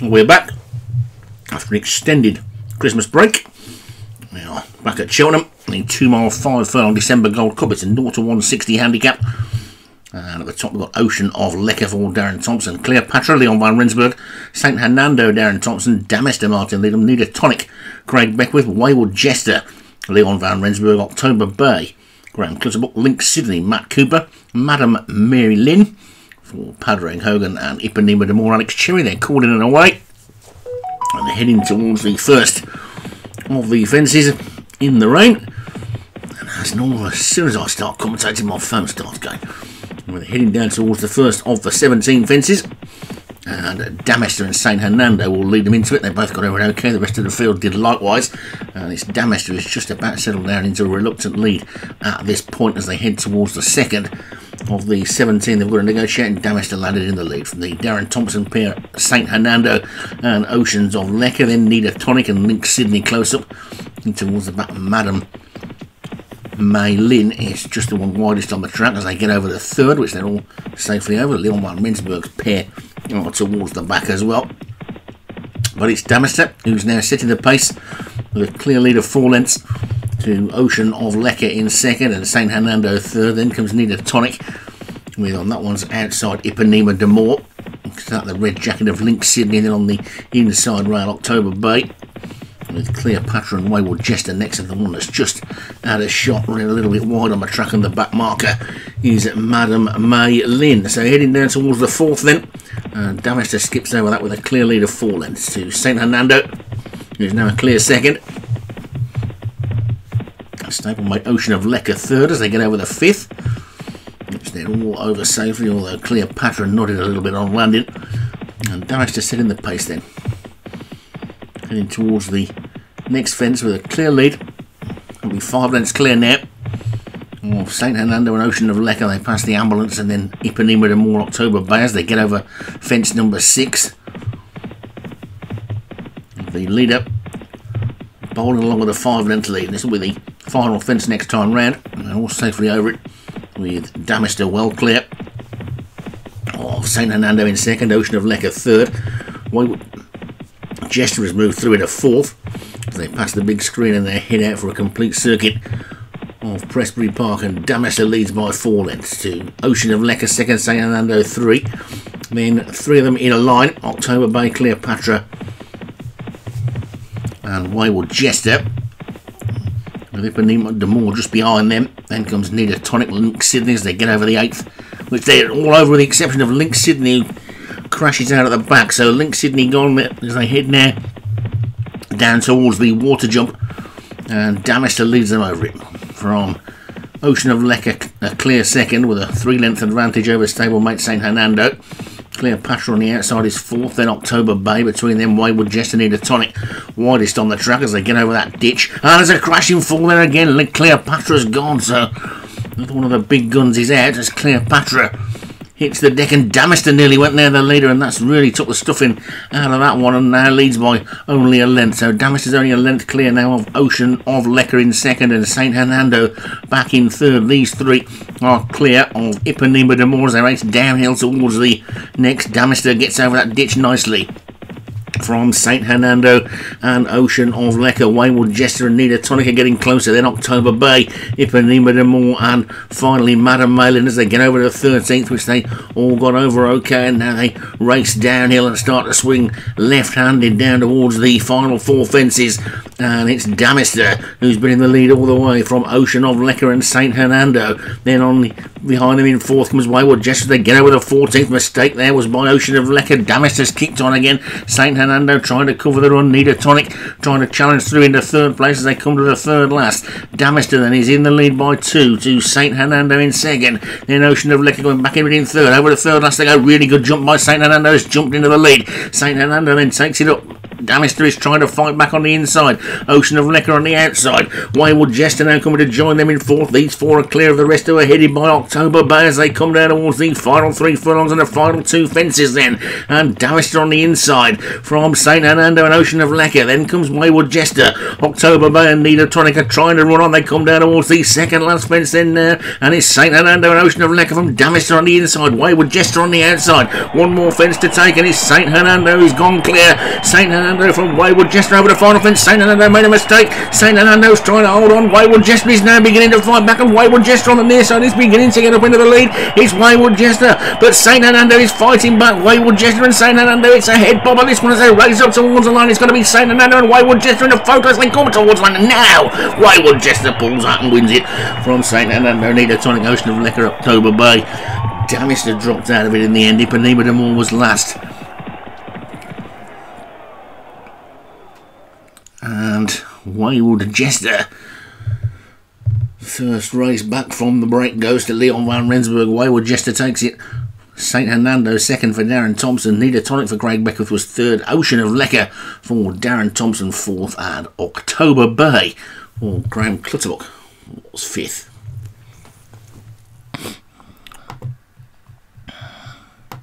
We're back after an extended Christmas break. We are back at Cheltenham, in 2 mile 5 furlong December Gold Cup. It's a 0 to 160 handicap. And at the top, we've got Ocean of Lecker Darren Thompson, Cleopatra, Leon Van Rensburg, St. Hernando, Darren Thompson, Damaster, Martin Leadham, Nita Tonic, Craig Beckwith, Wayward Jester, Leon Van Rensburg, October Bay, Graham Clutterbuck, Link Sydney, Matt Cooper, Madam Mary Lynn, for Padraig Hogan and Ipanema de Moore, Alex Cherry. They're calling in and away. And they're heading towards the first of the fences in the rain. And as normal, as soon as I start commentating, my phone starts going. And we're heading down towards the first of the 17 fences. And Damaster and St. Hernando will lead them into it. They both got over okay. The rest of the field did likewise. And it's Damaster who's just about settled down into a reluctant lead at this point as they head towards the second of the 17 they've got a negotiating Damaster landed in the lead from the Darren Thompson pair, St. Hernando and Oceans of Lecker. Then need a tonic and Link Sydney close up towards the back. Madam May Lynn is just the one widest on the track as they get over the third, which they're all safely over. Leon van Rensburg's pair are towards the back as well. But it's Damaster who's now setting the pace with a clear lead of four lengths to Ocean of Lecker in second and St. Hernando third. Then comes Nita Tonic with on that one's outside Ipanema de. That the red jacket of Link Sydney. Then on the inside rail October Bay with Cleopatra and Wayward Jester next to the one that's just out of shot running a little bit wide on the track and the back marker is Madam May Lynn. So heading down towards the fourth then. Uh, and Damaster skips over that with a clear lead of four lengths to St. Hernando, who's now a clear second. Stablemate Ocean of Lecker third as they get over the fifth. Which they're all over safely, although Cleopatra nodded a little bit on landing. And Damaster setting the pace then. Heading towards the next fence with a clear lead. It'll be five lengths clear now. Oh, St. Hernando and Ocean of Lecker, they pass the ambulance and then Ipanema and more October Bay as they get over fence number six. The leader bowling along with a five length lead. This will be the final fence next time round. And all safely over it with Damister well clear. Of oh, St. Hernando in second, Ocean of Lecker third. Jester has moved through in a fourth they pass the big screen and they head out for a complete circuit of Prestbury Park and Damaster leads by four lengths to Ocean of Lecker second, St. Hernando three. Then three of them in a line, October Bay, Cleopatra and Wayward Jester. With Ipanema de Moore just behind them. Then comes Nita Tonic, Link Sydney as they get over the eighth, which they're all over with the exception of Link Sydney who crashes out at the back. So Link Sydney gone as they head now down towards the water jump and Damaster leads them over it from Ocean of Lecker, a uh, clear second with a three length advantage over stablemate St. Hernando. Cleopatra on the outside is fourth, then October Bay between them. Wayward Jester need a tonic. Widest on the track as they get over that ditch. And there's a crashing fall there again. Cleopatra's gone, so another one of the big guns is out as Cleopatra hits the deck and Damister nearly went there, the leader and that's really took the stuffing out of that one and now leads by only a length. So Damaster's only a length clear now of Ocean of Lecker in second and St. Hernando back in third. These three are clear of Ipanema de Moore as they race downhill towards the next. Damister gets over that ditch nicely from St. Hernando and Ocean of Lecker. Wayward Jester and Nita Tonica getting closer. Then October Bay, Ipanema de Moore, and finally Madame Malin as they get over the 13th, which they all got over okay. And now they race downhill and start to swing left handed down towards the final four fences. And it's Damister who's been in the lead all the way from Ocean of Lecker and St. Hernando. Then on behind them in fourth comes Wayward Jester. They get over the 14th mistake there was by Ocean of Lecker. Damaster's kicked on again. St. Hernando Fernando trying to cover the run. Nita Tonic trying to challenge through into third place as they come to the third last. Damaster then is in the lead by two to St. Hernando in second. Then Ocean of Lecker going back in in third. Over the third last they go. Really good jump by St. Hernando. Has jumped into the lead. St. Hernando then takes it up Damister is trying to fight back on the inside. Ocean of Lecker on the outside. Wayward Jester now coming to join them in fourth. These four are clear of the rest who are headed by October Bay as they come down towards the final three furlongs and the final two fences then. Um, and Damister on the inside from St. Hernando and Ocean of Lecker. Then comes Wayward Jester. October Bay and Nita Tonica trying to run on. They come down towards the second last fence then there. And it's St. Hernando and Ocean of Lecker from Damister on the inside. Wayward Jester on the outside. One more fence to take and it's St. Hernando. He's gone clear. St. Hernando from Wayward Jester over the final fence. St. Hernando made a mistake. St. Hernando's trying to hold on. Wayward Jester is now beginning to fight back and Wayward Jester on the near side is beginning to get a up into the lead. It's Wayward Jester, but St. Hernando is fighting back. Wayward Jester and St. Hernando. It's a head bob on this one as they race up towards the line. It's going to be St. Hernando and Wayward Jester in the focus. They come towards line now. Wayward Jester pulls out and wins it from St. Hernando. Need a tonic Ocean of Lecker October Bay. Damister dropped out of it in the end. Ipanema de Moore was last. And Wayward Jester. First race back from the break goes to Leon van Rensburg. Wayward Jester takes it. St. Hernando second for Darren Thompson. Need a tonic for Craig Beckwith was third. Ocean of Lecker for Darren Thompson fourth. And October Bay for Graham Clutterbuck was fifth.